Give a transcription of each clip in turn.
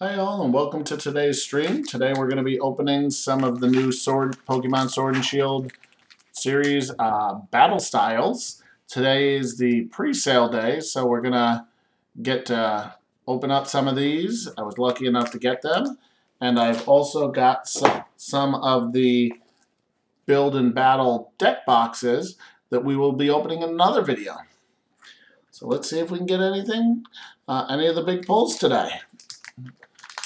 Hi all and welcome to today's stream. Today we're going to be opening some of the new Sword Pokemon Sword and Shield series uh, battle styles. Today is the pre-sale day, so we're going to get to open up some of these. I was lucky enough to get them. And I've also got some, some of the build and battle deck boxes that we will be opening in another video. So let's see if we can get anything, uh, any of the big pulls today.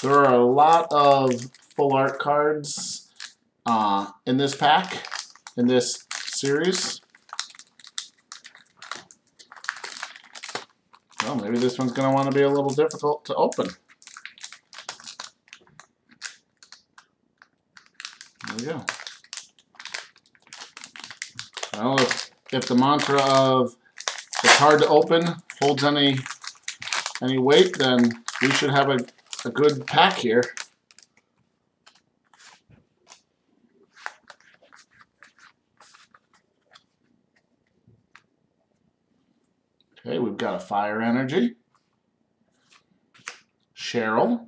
There are a lot of full art cards uh, in this pack, in this series. Well, maybe this one's going to want to be a little difficult to open. There we go. Well, if, if the mantra of it's hard to open holds any any weight, then we should have a a good pack here. Okay, we've got a Fire Energy, Cheryl,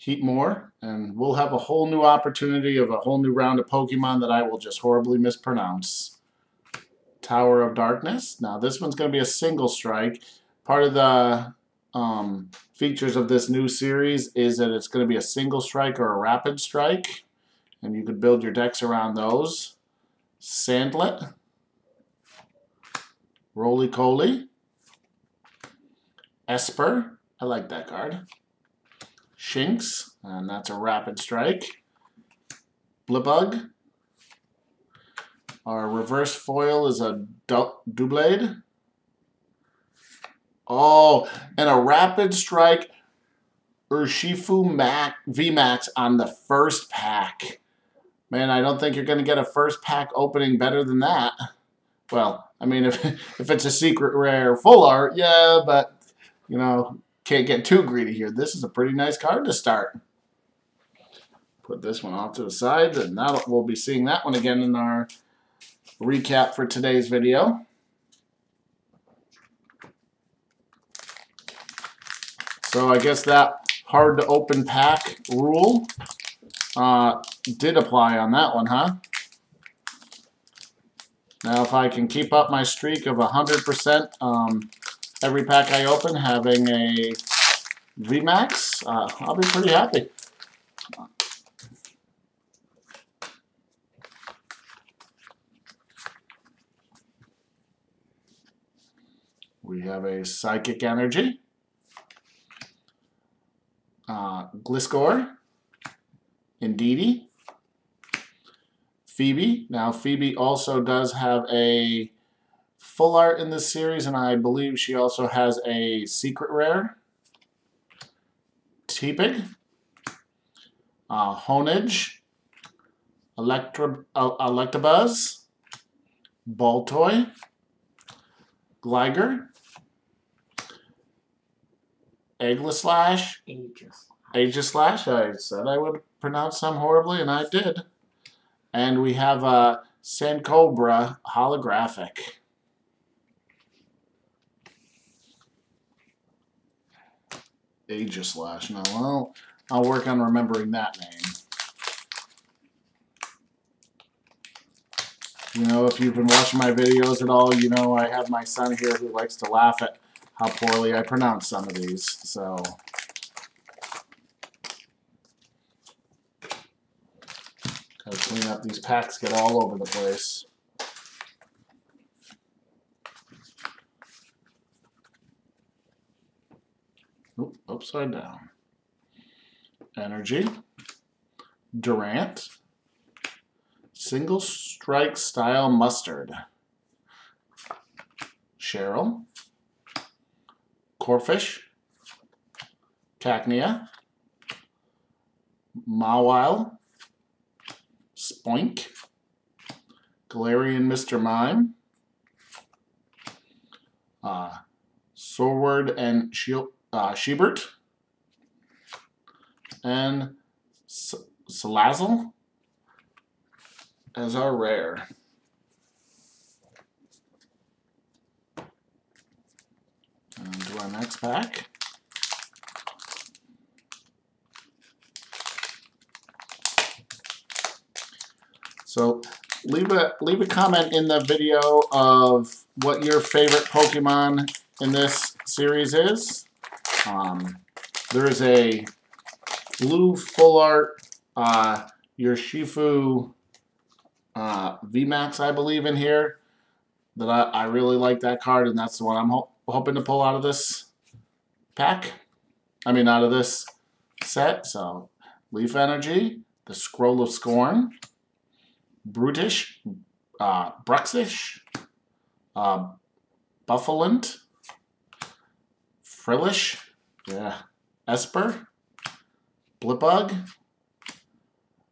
Heatmor, and we'll have a whole new opportunity of a whole new round of Pokemon that I will just horribly mispronounce. Tower of Darkness. Now this one's going to be a single strike. Part of the um, features of this new series is that it's going to be a single strike or a rapid strike, and you could build your decks around those. Sandlet, Rolycoly, Espurr, I like that card. Shinx, and that's a rapid strike. Blipbug. Our reverse foil is a du Doublade. Oh, and a rapid strike Urshifu Mac VMAX on the first pack. Man, I don't think you're going to get a first pack opening better than that. Well, I mean, if, if it's a secret rare full art, yeah, but, you know, can't get too greedy here. This is a pretty nice card to start. Put this one off to the side, and now we'll be seeing that one again in our recap for today's video. So I guess that hard to open pack rule uh, did apply on that one, huh? Now if I can keep up my streak of 100% um, every pack I open having a VMAX, uh, I'll be pretty happy. We have a Psychic Energy uh, Gliscor, Indeedee, Phoebe. Now, Phoebe also does have a full art in this series, and I believe she also has a secret rare. Tepig, uh, Honedge, Electra, uh, Electabuzz, Baltoy, Gligar, Aegislash. Aegis. Aegislash. I said I would pronounce some horribly, and I did. And we have a Sandcobra holographic. Aegislash. Now, well, I'll work on remembering that name. You know, if you've been watching my videos at all, you know I have my son here who likes to laugh at how poorly I pronounce some of these. So. Gotta clean up these packs, get all over the place. Oop, upside down. Energy. Durant. Single strike style mustard. Cheryl. Corphish, Cacnea, Mawile, Spoink, Galarian Mr. Mime, uh, Sword and Shield, uh, Shebert, and Salazzle as our rare. and do our next pack. So leave a leave a comment in the video of what your favorite Pokemon in this series is. Um, there is a blue full art uh, Urshifu uh, VMAX, I believe, in here. That I, I really like that card, and that's the one I'm ho hoping to pull out of this pack. I mean, out of this set. So, Leaf Energy, the Scroll of Scorn, Brutish, uh, Bruxish, uh, Bouffalant, Frillish, yeah, Espurr, Blipbug,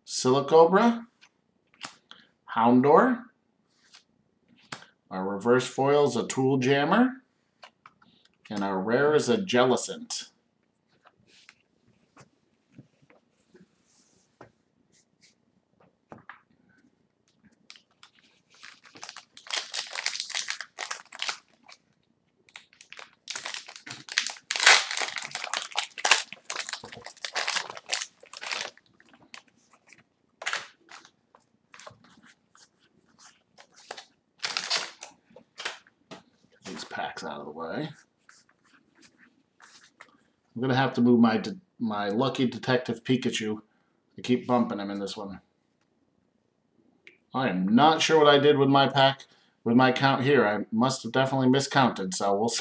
Silicobra, Houndour, our reverse foil is a Tool Jammer, and our rare is a Jellicent. these packs out of the way. I'm gonna have to move my de my lucky detective Pikachu. I keep bumping him in this one. I am not sure what I did with my pack with my count here. I must have definitely miscounted. So we'll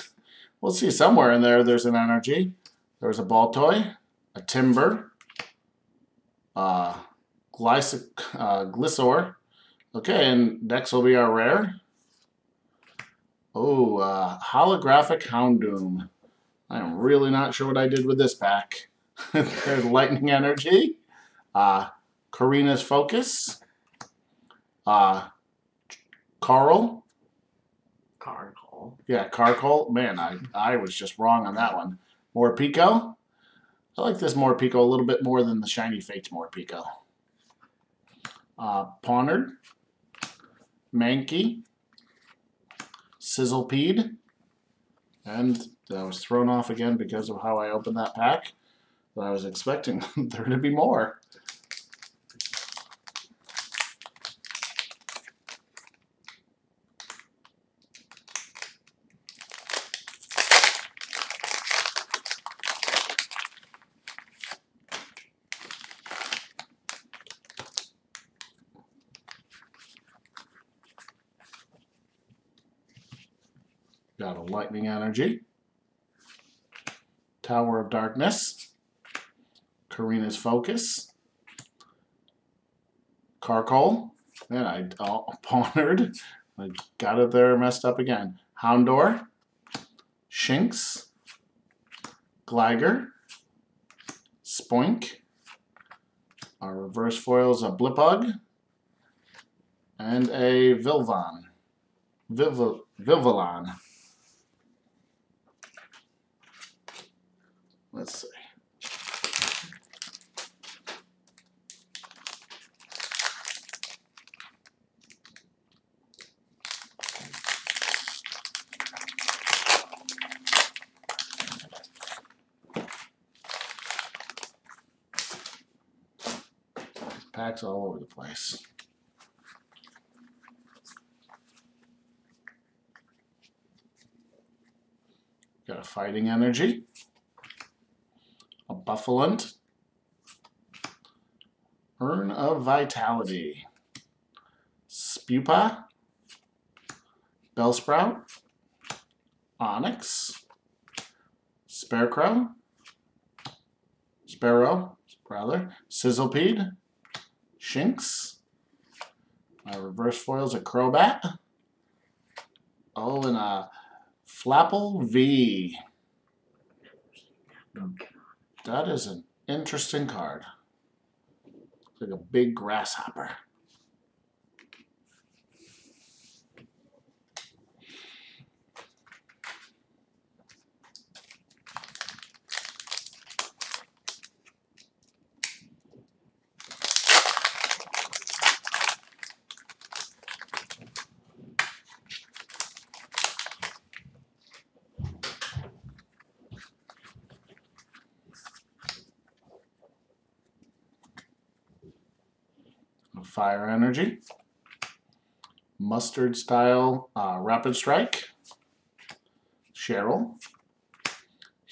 we'll see somewhere in there. There's an energy. There's a Baltoy, a Timburr, uh, glyc uh, glisor. Okay, and next will be our rare. Oh, uh, holographic Houndoom. I'm really not sure what I did with this pack. There's Lightning Energy, uh, Korrina's Focus, uh, Carl. Carl. Yeah, Carkol. Man, I, I was just wrong on that one. Morpeko. I like this Morpeko a little bit more than the Shiny Fates Morpeko. Uh, Pawnard, Mankey, Sizzlepede, and I was thrown off again because of how I opened that pack. But I was expecting there to be more. Got a lightning energy. Tower of Darkness. Korrina's Focus. Carkol. Man, I oh, pondered. I got it there messed up again. Houndour. Shinx. Gligar. Spoink. Our reverse foil is a Blipbug. And a Vilvan. Viv. Let's see. Packs all over the place. Got a fighting energy Bouffalant, Urn of Vitality, Spewpa, Bellsprout, Onix, Scarecrow, Sparrow, rather, Sizzlepede, Shinx, my reverse foil's a Crobat, oh, and a Flapple V. That is an interesting card. It's like a big grasshopper. Fire Energy, Mustard Style uh, Rapid Strike, Cheryl,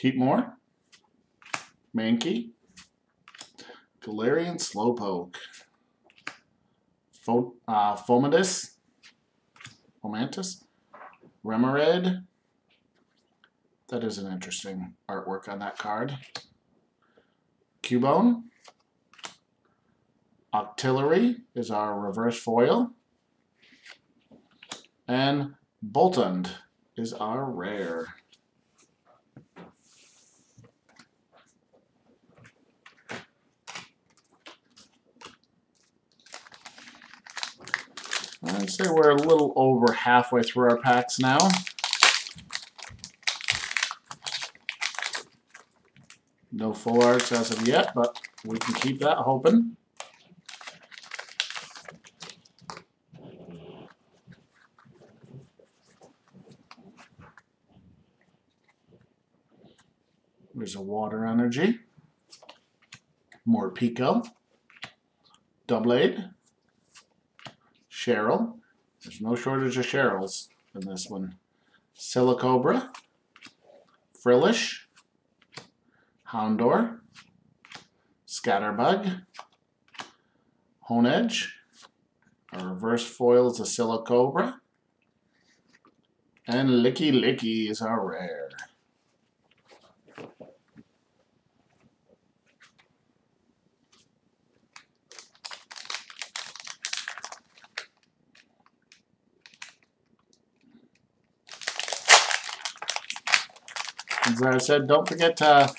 Heatmor, Mankey, Galarian Slowpoke, Fo- uh, Fomadus, Fomantis, Remoraid. That is an interesting artwork on that card. Cubone. Octillery is our reverse foil. And Boltund is our rare. I'd say we're a little over halfway through our packs now. No full arts as of yet, but we can keep that hoping. A water energy. Morpeko. Doublade. Cheryl. There's no shortage of Cheryls in this one. Silicobra. Frillish. Houndour. Scatterbug. Honedge. Our reverse foil is a Silicobra. And Lickilicky is our rare. As I said, don't forget to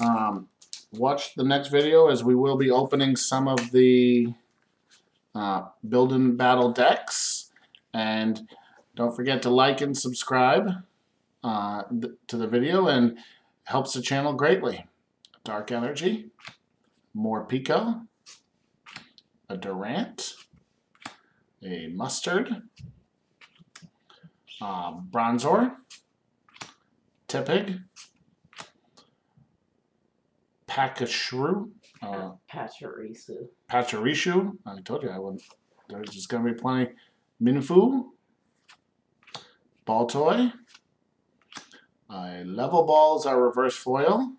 um, watch the next video as we will be opening some of the uh, building battle decks. And don't forget to like and subscribe uh, th- to the video and helps the channel greatly. Dark Energy, Morpeko, a Durant, a Mustard, uh, Bronzor, Tepig, Pakashru, uh, Pachirisu. I told you I wouldn't. There's just going to be plenty. Mienfoo, Baltoy, uh, Level Balls our reverse foil,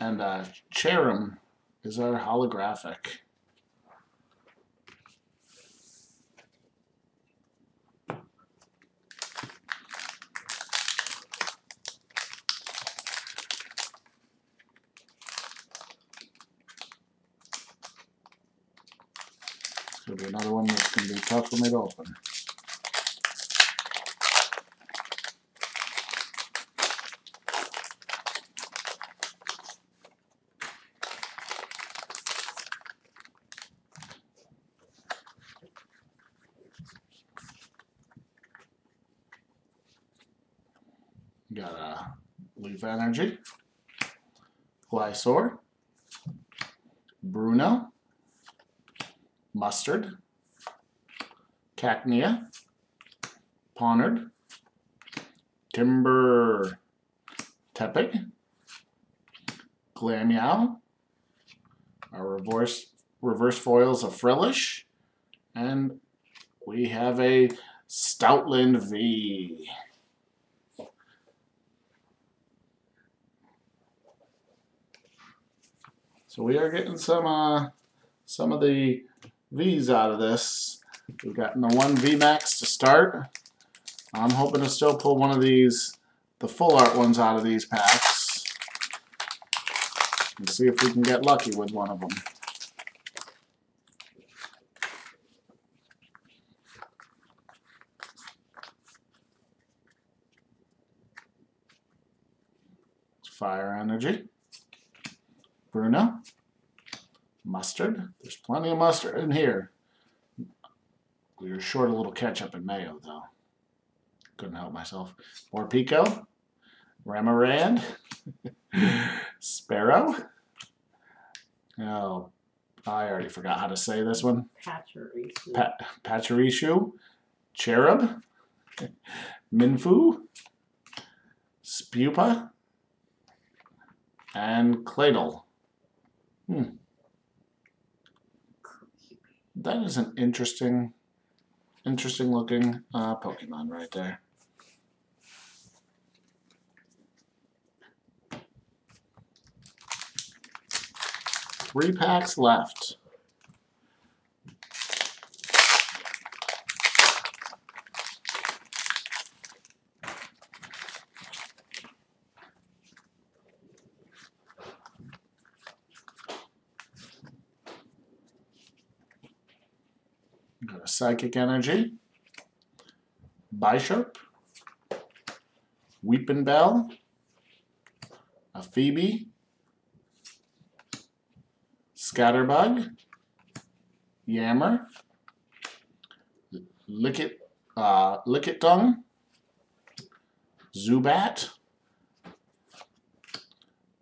and uh, Cherrim is our holographic. There'll be another me to open. Got a Leaf Energy, Glysaur, Bruno, Mustard, Cacnea, Ponard, Timburr Tepig, Glameow, our reverse reverse foils of Frillish, and we have a Stoutland V. So we are getting some uh, some of the V's out of this. We've gotten the one VMAX to start. I'm hoping to still pull one of these, the full art ones out of these packs. And see if we can get lucky with one of them. Fire Energy. Bruno. Mustard. There's plenty of mustard in here. We were short a little ketchup and mayo, though. Couldn't help myself. Morpeko. Remoraid. Sparrow. Oh, I already forgot how to say this one. Pachirisu. Pa- Pacharishu. Cherub. Mienfoo. Spewpa. And Cladle. Hmm. That is an interesting, interesting looking uh, Pokemon right there. Three packs left. Got a Psychic Energy, Bishop, Weepinbell, a Phoebe, Scatterbug, Yammer, Lickit, uh, Lickitung, Zubat,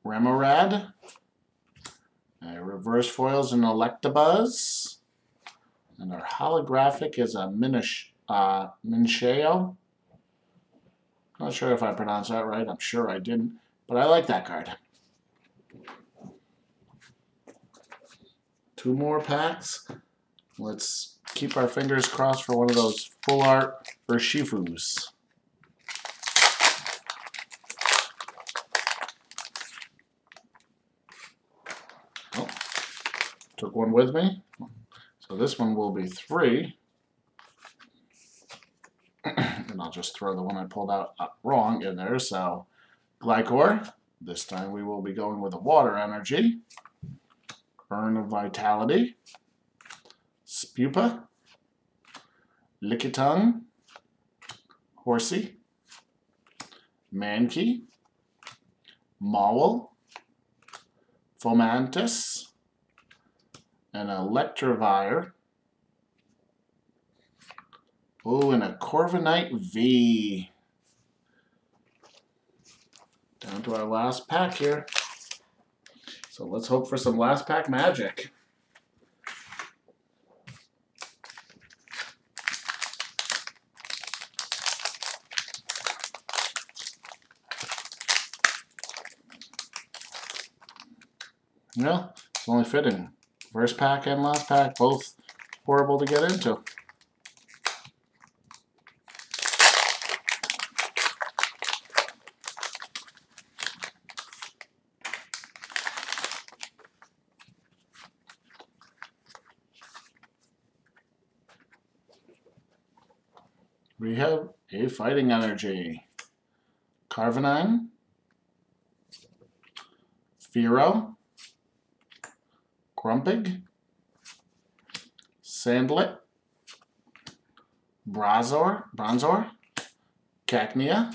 Remoraid, uh, Reverse Foils and Electabuzz, and our holographic is a Minish, uh, Mincheo. Not sure if I pronounced that right. I'm sure I didn't, but I like that card. Two more packs. Let's keep our fingers crossed for one of those full art Urshifus. Oh, took one with me. So this one will be three. and I'll just throw the one I pulled out uh, wrong in there. So Glycor. This time we will be going with a water energy. Burn of Vitality. Spewpa. Lickitung. Horsea. Mankey. Maul. Fomantis. An Electivire. Oh, and a Corviknight V. Down to our last pack here. So let's hope for some last pack magic. Yeah, it's only fitting. First pack and last pack, both horrible to get into. We have a fighting energy. Carvanine. Firo. Grumpig. Sandlet. Brazor. Bronzor. Cacnea.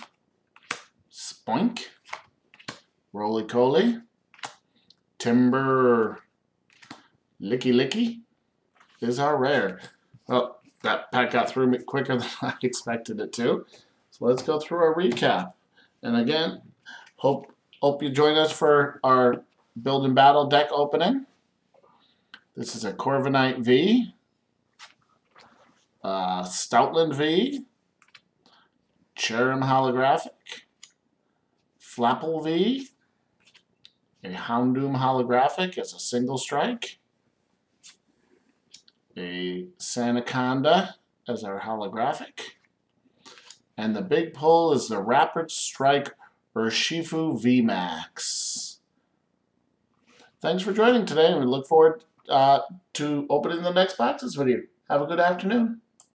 Spoink. Roly Coly. Timburr. Licky Licky is our rare. Well, that pack got through me quicker than I expected it to. So let's go through our recap. And again, hope hope you join us for our build and battle deck opening. This is a Corviknight V, uh, Stoutland V, Cherrim Holographic, Flapple V, a Houndoom Holographic as a single strike, a Sandaconda as our holographic. And the big pull is the Rapid Strike Urshifu VMAX. Thanks for joining today, and we look forward uh, to opening the next boxes with you. Have a good afternoon.